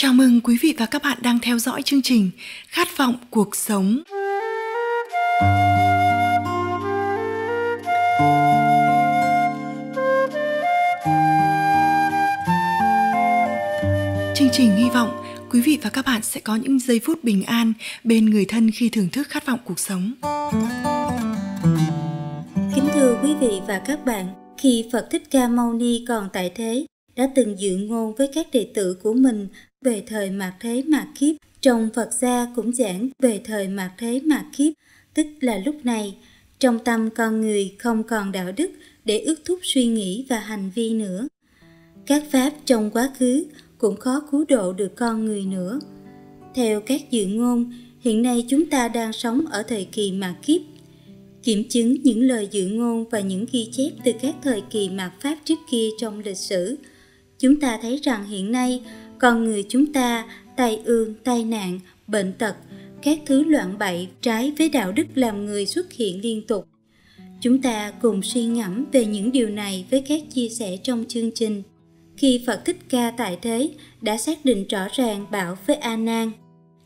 Chào mừng quý vị và các bạn đang theo dõi chương trình Khát vọng cuộc sống. Chương trình hy vọng quý vị và các bạn sẽ có những giây phút bình an bên người thân khi thưởng thức khát vọng cuộc sống. Kính thưa quý vị và các bạn, khi Phật Thích Ca Mâu Ni còn tại thế, đã từng dự ngôn với các đệ tử của mình về thời mạt thế mạt kiếp. Trong Phật gia cũng giảng về thời mạt thế mạt kiếp, tức là lúc này, trong tâm con người không còn đạo đức để ước thúc suy nghĩ và hành vi nữa. Các pháp trong quá khứ cũng khó cứu độ được con người nữa. Theo các dự ngôn, hiện nay chúng ta đang sống ở thời kỳ mạt kiếp. Kiểm chứng những lời dự ngôn và những ghi chép từ các thời kỳ mạt pháp trước kia trong lịch sử, chúng ta thấy rằng hiện nay con người chúng ta tai ương, tai nạn, bệnh tật, các thứ loạn bậy trái với đạo đức làm người xuất hiện liên tục. Chúng ta cùng suy ngẫm về những điều này với các chia sẻ trong chương trình. Khi Phật Thích Ca tại thế đã xác định rõ ràng bảo với A Nan,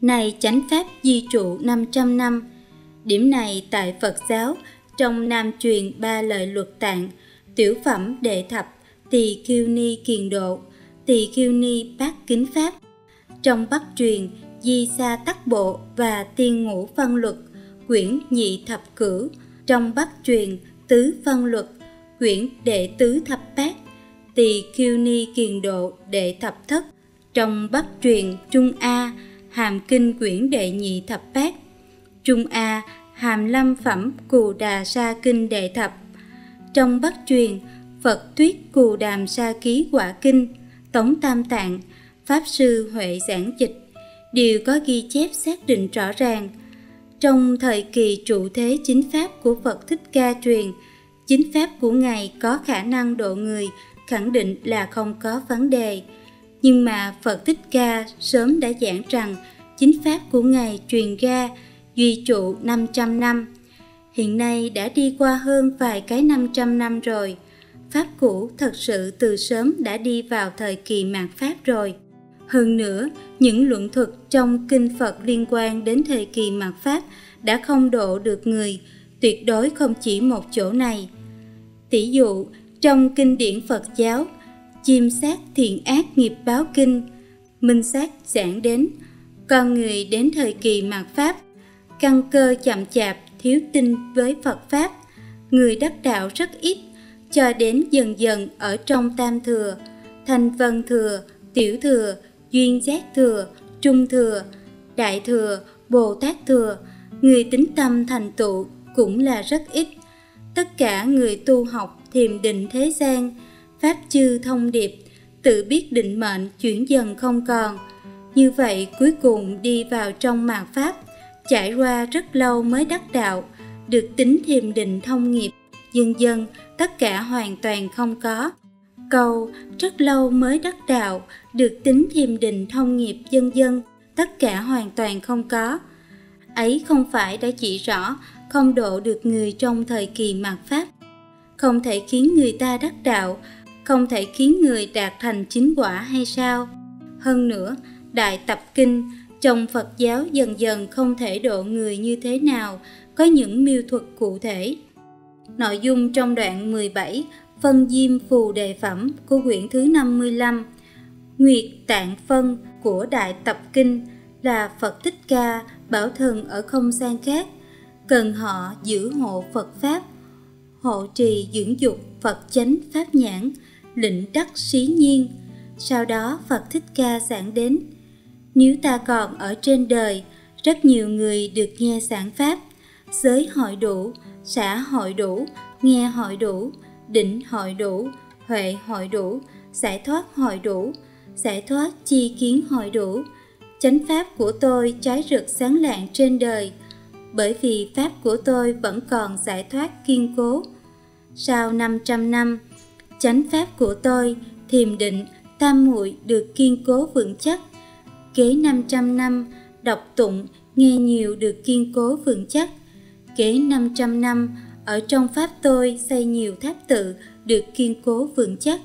này chánh pháp di trụ 500 năm. Điểm này tại Phật giáo trong Nam truyền ba lời luật tạng, tiểu phẩm đệ thập, tỳ kiêu ni kiền độ, tỳ khiêu ni bát kính pháp. Trong bắc truyền, di sa tắc bộ và tiên ngũ phân luật, quyển nhị thập cửu trong bắc truyền, tứ phân luật, quyển đệ tứ thập bát, tỳ kiêu ni kiền độ đệ thập thất. Trong bắc truyền, trung a, hàm kinh quyển đệ nhị thập bát. Trung a, hàm lâm phẩm cù đà sa kinh đệ thập. Trong bắc truyền, phật thuyết cù đàm sa ký quả kinh. Tống Tam Tạng, Pháp Sư Huệ giảng dịch, đều có ghi chép xác định rõ ràng. Trong thời kỳ trụ thế chính Pháp của Phật Thích Ca truyền, chính Pháp của Ngài có khả năng độ người, khẳng định là không có vấn đề. Nhưng mà Phật Thích Ca sớm đã giảng rằng chính Pháp của Ngài truyền ra duy trụ 500 năm. Hiện nay đã đi qua hơn vài cái 500 năm rồi – Pháp cũ thật sự từ sớm đã đi vào thời kỳ mạt Pháp rồi. Hơn nữa, những luận thuật trong kinh Phật liên quan đến thời kỳ mạt Pháp đã không độ được người, tuyệt đối không chỉ một chỗ này. Tỷ dụ, trong kinh điển Phật giáo, chim sát thiện ác nghiệp báo kinh, minh sát giảng đến, con người đến thời kỳ mạt Pháp, căn cơ chậm chạp, thiếu tin với Phật Pháp, người đắc đạo rất ít cho đến dần dần ở trong tam thừa, thành vân thừa, tiểu thừa, duyên giác thừa, trung thừa, đại thừa, bồ tát thừa, người tính tâm thành tựu cũng là rất ít. Tất cả người tu học thiền định thế gian, pháp chư thông điệp, tự biết định mệnh chuyển dần không còn. Như vậy cuối cùng đi vào trong mạt pháp, trải qua rất lâu mới đắc đạo, được tính thiềm định thông nghiệp dần dần tất cả hoàn toàn không có. Câu rất lâu mới đắc đạo, được tính thiềm định thông nghiệp dân dân, tất cả hoàn toàn không có. Ấy không phải đã chỉ rõ không độ được người trong thời kỳ mạt pháp. Không thể khiến người ta đắc đạo, không thể khiến người đạt thành chính quả hay sao? Hơn nữa, đại tập kinh, trong phật giáo dần dần không thể độ người như thế nào, có những miêu thuật cụ thể. Nội dung trong đoạn 17 Phân Diêm Phù Đề Phẩm của quyển thứ 55 Nguyệt Tạng Phân của Đại Tập Kinh là Phật Thích Ca bảo thần ở không gian khác, cần họ giữ hộ Phật Pháp, hộ trì dưỡng dục Phật chánh Pháp nhãn, lĩnh đắc xí nhiên. Sau đó Phật Thích Ca giảng đến, nếu ta còn ở trên đời, rất nhiều người được nghe giảng Pháp giới hội đủ xã hội đủ, nghe hội đủ, định hội đủ, huệ hội đủ, giải thoát hội đủ, giải thoát chi kiến hội đủ. Chánh pháp của tôi trái rực sáng lạng trên đời, bởi vì pháp của tôi vẫn còn giải thoát kiên cố. Sau 500 năm, chánh pháp của tôi thiềm định tam muội được kiên cố vững chắc. Kế 500 năm, đọc tụng nghe nhiều được kiên cố vững chắc Kế 500 năm, ở trong Pháp tôi xây nhiều tháp tự được kiên cố vững chắc.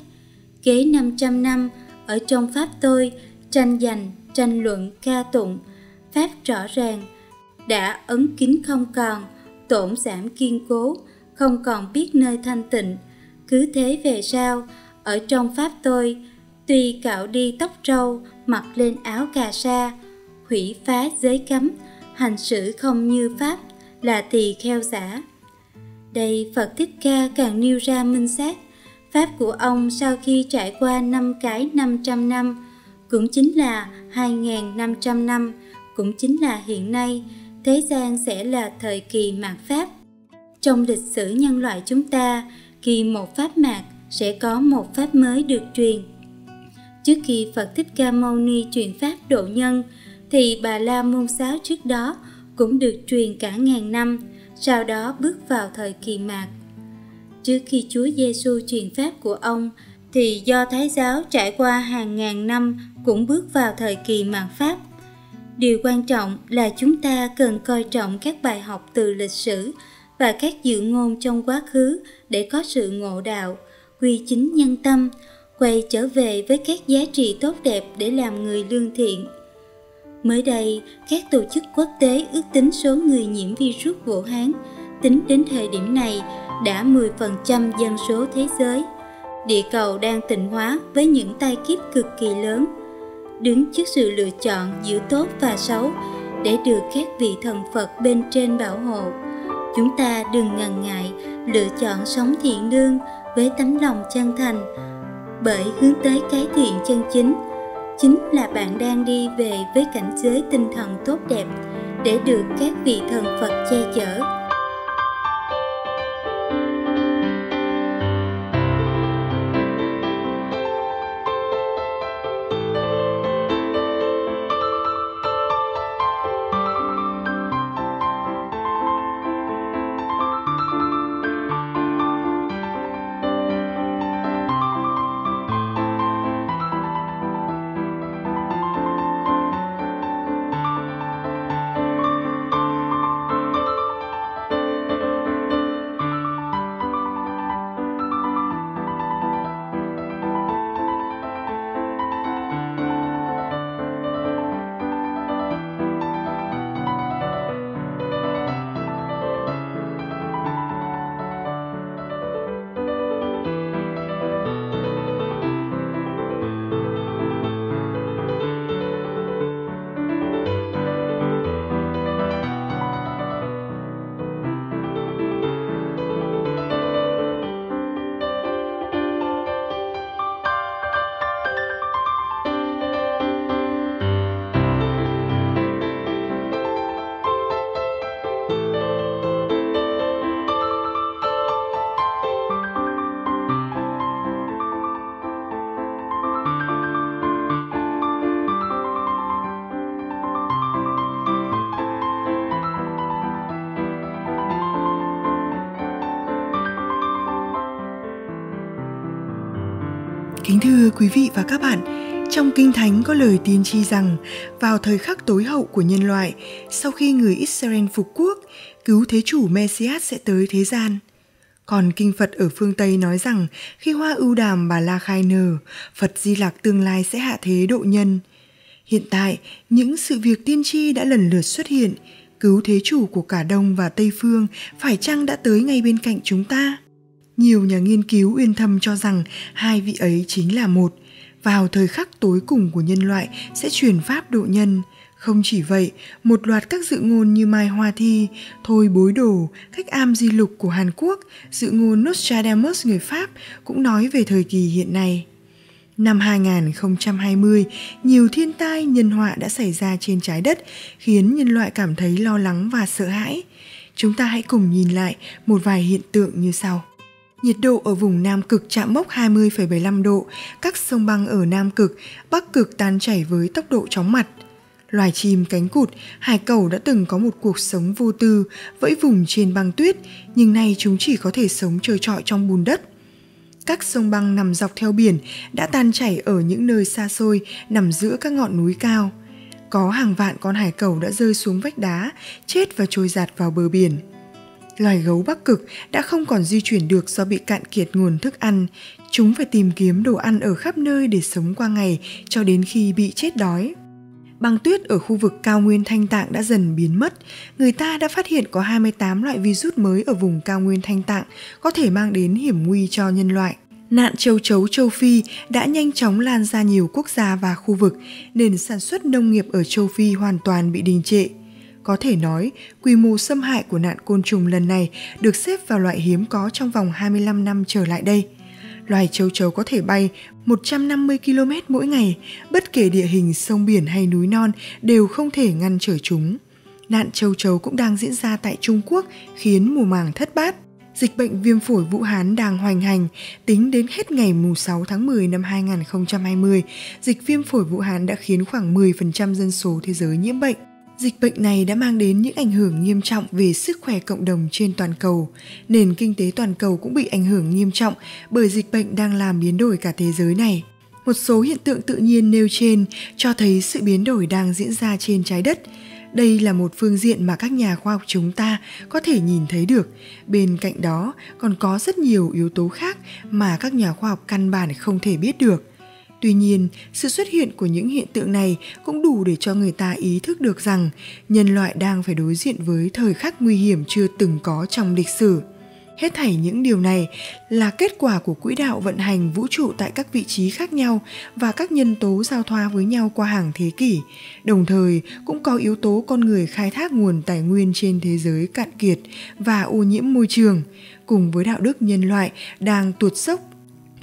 Kế 500 năm, ở trong Pháp tôi tranh giành, tranh luận, ca tụng, pháp rõ ràng, đã ấn kín không còn, tổn giảm kiên cố, không còn biết nơi thanh tịnh. Cứ thế về sau, ở trong pháp tôi, tuy cạo đi tóc trâu, mặc lên áo cà sa, hủy phá giới cấm, hành xử không như pháp, là tỳ kheo giả. Đây Phật Thích Ca càng nêu ra minh xác, Pháp của ông sau khi trải qua năm cái 500 năm, cũng chính là 2.500 năm, cũng chính là hiện nay, thế gian sẽ là thời kỳ mạt Pháp. Trong lịch sử nhân loại chúng ta, khi một Pháp mạt sẽ có một Pháp mới được truyền. Trước khi Phật Thích Ca Mâu Ni truyền Pháp độ nhân, thì Bà La Môn Sáo trước đó cũng được truyền cả ngàn năm, sau đó bước vào thời kỳ mạt. Trước khi Chúa Giêsu truyền pháp của ông, thì do Thái giáo trải qua hàng ngàn năm cũng bước vào thời kỳ mạt pháp. Điều quan trọng là chúng ta cần coi trọng các bài học từ lịch sử và các dự ngôn trong quá khứ để có sự ngộ đạo, quy chính nhân tâm, quay trở về với các giá trị tốt đẹp để làm người lương thiện. Mới đây, các tổ chức quốc tế ước tính số người nhiễm virus Vũ Hán tính đến thời điểm này đã 10% dân số thế giới. Địa cầu đang tịnh hóa với những tai kiếp cực kỳ lớn. Đứng trước sự lựa chọn giữa tốt và xấu để được các vị thần Phật bên trên bảo hộ. Chúng ta đừng ngần ngại lựa chọn sống thiện lương với tấm lòng chân thành bởi hướng tới cái thiện chân chính chính là bạn đang đi về với cảnh giới tinh thần tốt đẹp để được các vị thần Phật che chở. Kính thưa quý vị và các bạn, trong Kinh Thánh có lời tiên tri rằng vào thời khắc tối hậu của nhân loại, sau khi người Israel phục quốc, cứu thế chủ Messias sẽ tới thế gian. Còn Kinh Phật ở phương Tây nói rằng khi hoa ưu đàm bà La khai nở, Phật Di Lặc tương lai sẽ hạ thế độ nhân. Hiện tại, những sự việc tiên tri đã lần lượt xuất hiện, cứu thế chủ của cả Đông và Tây Phương phải chăng đã tới ngay bên cạnh chúng ta? Nhiều nhà nghiên cứu uyên thâm cho rằng hai vị ấy chính là một. Vào thời khắc tối cùng của nhân loại sẽ truyền pháp độ nhân. Không chỉ vậy, một loạt các dự ngôn như Mai Hoa Thi, Thôi Bối Đồ, Cách Am Di Lục của Hàn Quốc, dự ngôn Nostradamus người Pháp cũng nói về thời kỳ hiện nay. Năm 2020, nhiều thiên tai nhân họa đã xảy ra trên trái đất, khiến nhân loại cảm thấy lo lắng và sợ hãi. Chúng ta hãy cùng nhìn lại một vài hiện tượng như sau. Nhiệt độ ở vùng Nam Cực chạm mốc 20,75 độ, các sông băng ở Nam Cực, Bắc Cực tan chảy với tốc độ chóng mặt. Loài chim cánh cụt, hải cẩu đã từng có một cuộc sống vô tư, vẫy vùng trên băng tuyết, nhưng nay chúng chỉ có thể sống trơ trọi trong bùn đất. Các sông băng nằm dọc theo biển đã tan chảy ở những nơi xa xôi nằm giữa các ngọn núi cao. Có hàng vạn con hải cẩu đã rơi xuống vách đá, chết và trôi giạt vào bờ biển Loài gấu Bắc Cực đã không còn di chuyển được do bị cạn kiệt nguồn thức ăn. Chúng phải tìm kiếm đồ ăn ở khắp nơi để sống qua ngày cho đến khi bị chết đói. Băng tuyết ở khu vực cao nguyên Thanh Tạng đã dần biến mất. Người ta đã phát hiện có 28 loại virus mới ở vùng cao nguyên Thanh Tạng có thể mang đến hiểm nguy cho nhân loại. Nạn châu chấu châu Phi đã nhanh chóng lan ra nhiều quốc gia và khu vực, nền sản xuất nông nghiệp ở châu Phi hoàn toàn bị đình trệ. Có thể nói, quy mô xâm hại của nạn côn trùng lần này được xếp vào loại hiếm có trong vòng 25 năm trở lại đây. Loài châu chấu có thể bay 150 km mỗi ngày, bất kể địa hình sông biển hay núi non đều không thể ngăn trở chúng. Nạn châu chấu cũng đang diễn ra tại Trung Quốc khiến mùa màng thất bát. Dịch bệnh viêm phổi Vũ Hán đang hoành hành, tính đến hết ngày 6 tháng 10 năm 2020, dịch viêm phổi Vũ Hán đã khiến khoảng 10% dân số thế giới nhiễm bệnh. Dịch bệnh này đã mang đến những ảnh hưởng nghiêm trọng về sức khỏe cộng đồng trên toàn cầu. Nền kinh tế toàn cầu cũng bị ảnh hưởng nghiêm trọng bởi dịch bệnh đang làm biến đổi cả thế giới này. Một số hiện tượng tự nhiên nêu trên cho thấy sự biến đổi đang diễn ra trên trái đất. Đây là một phương diện mà các nhà khoa học chúng ta có thể nhìn thấy được. Bên cạnh đó, còn có rất nhiều yếu tố khác mà các nhà khoa học căn bản không thể biết được Tuy nhiên, sự xuất hiện của những hiện tượng này cũng đủ để cho người ta ý thức được rằng nhân loại đang phải đối diện với thời khắc nguy hiểm chưa từng có trong lịch sử. Hết thảy những điều này là kết quả của quỹ đạo vận hành vũ trụ tại các vị trí khác nhau và các nhân tố giao thoa với nhau qua hàng thế kỷ. Đồng thời cũng có yếu tố con người khai thác nguồn tài nguyên trên thế giới cạn kiệt và ô nhiễm môi trường, cùng với đạo đức nhân loại đang tuột dốc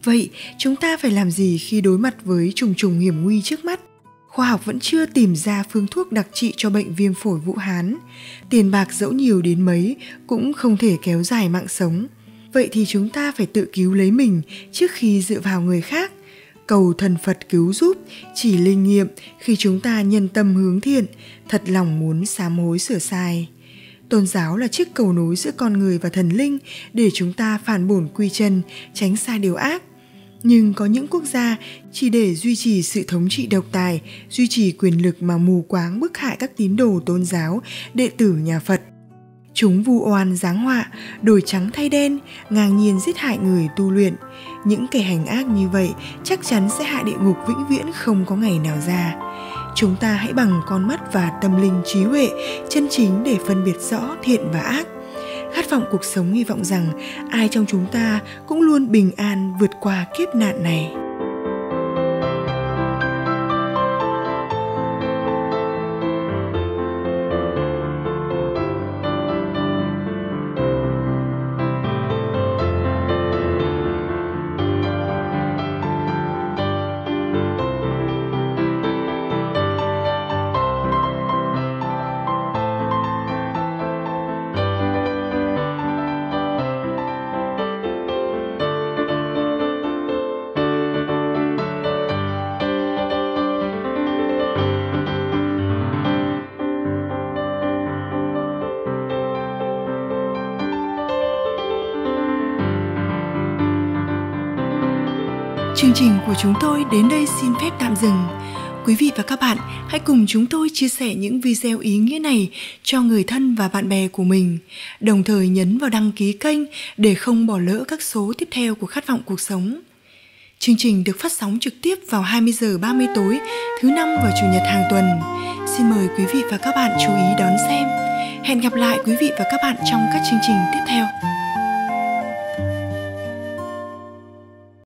Vậy chúng ta phải làm gì khi đối mặt với trùng trùng hiểm nguy trước mắt? Khoa học vẫn chưa tìm ra phương thuốc đặc trị cho bệnh viêm phổi Vũ Hán. Tiền bạc dẫu nhiều đến mấy cũng không thể kéo dài mạng sống. Vậy thì chúng ta phải tự cứu lấy mình trước khi dựa vào người khác. Cầu thần Phật cứu giúp, chỉ linh nghiệm khi chúng ta nhân tâm hướng thiện, thật lòng muốn sám hối sửa sai. Tôn giáo là chiếc cầu nối giữa con người và thần linh để chúng ta phản bổn quy chân, tránh xa điều ác nhưng có những quốc gia, chỉ để duy trì sự thống trị độc tài, duy trì quyền lực mà mù quáng bức hại các tín đồ tôn giáo, đệ tử nhà phật. Chúng vu oan giáng họa, đổi trắng thay đen, ngang nhiên giết hại người tu luyện. Những kẻ hành ác như vậy chắc chắn sẽ hạ địa ngục vĩnh viễn không có ngày nào ra. Chúng ta hãy bằng con mắt và tâm linh trí huệ, chân chính để phân biệt rõ thiện và ác khát vọng cuộc sống hy vọng rằng ai trong chúng ta cũng luôn bình an vượt qua kiếp nạn này. Chương trình của chúng tôi đến đây xin phép tạm dừng. Quý vị và các bạn hãy cùng chúng tôi chia sẻ những video ý nghĩa này cho người thân và bạn bè của mình, đồng thời nhấn vào đăng ký kênh để không bỏ lỡ các số tiếp theo của Khát vọng cuộc sống. Chương trình được phát sóng trực tiếp vào 20 giờ 30 tối thứ năm và chủ nhật hàng tuần. Xin mời quý vị và các bạn chú ý đón xem. Hẹn gặp lại quý vị và các bạn trong các chương trình tiếp theo.